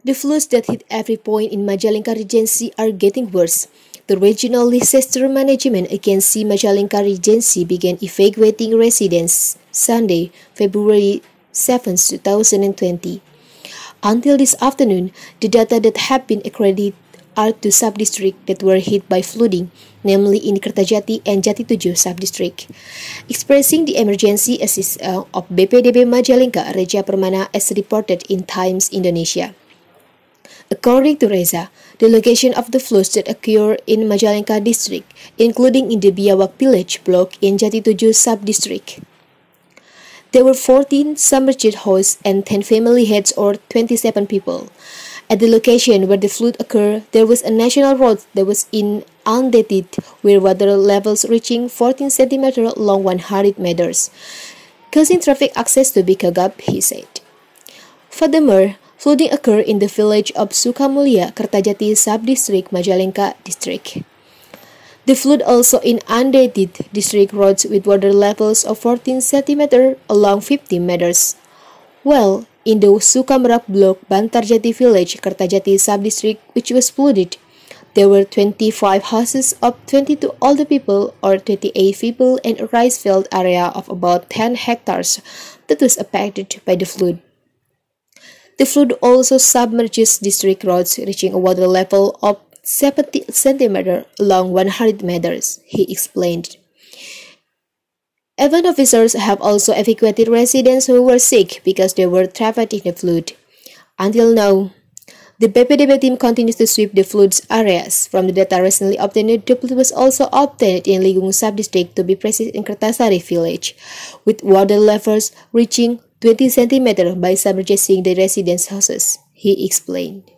The floods that hit every point in Majalengka Regency are getting worse. The Regional Disaster Management Agency Majalengka Regency began evacuating residents Sunday, February 7, 2020. Until this afternoon, the data that have been accredited are two sub-districts that were hit by flooding, namely in Kertajati and Jati Tujuh sub-district. Expressing the emergency assist of BPDB Majalengka, Reja Permana as reported in Times Indonesia. According to Reza, the location of the floods that occur in Majalengka district, including in the Biawak village block in Jati Tujuh sub-district. There were 14 submerged houses and 10 family heads or 27 people. At the location where the flood occurred, there was a national road that was inundated with water levels reaching 14 centimeters along 100 meters, causing traffic access to be clogged, he said. Furthermore, Flooding occurred in the village of Sukamulya, Kertajati sub-district, Majalengka district. The flood also inundated district roads with water levels of 14 cm along 50 meters. Well, in the Sukamerak block, Bantarjati village, Kertajati sub-district, which was flooded, there were 25 houses of 22 older people or 28 people and a rice field area of about 10 hectares that was affected by the flood. The flood also submerges district roads, reaching a water level of 70 centimeters along 100 meters, he explained. Event officers have also evacuated residents who were sick because they were trapped in the flood. Until now, the BPDB team continues to sweep the floods areas. From the data recently obtained, the flood was also obtained in Ligung sub-district to be precise in Kertasari village, with water levels reaching 20 centimeters by submerging the residents' houses, he explained.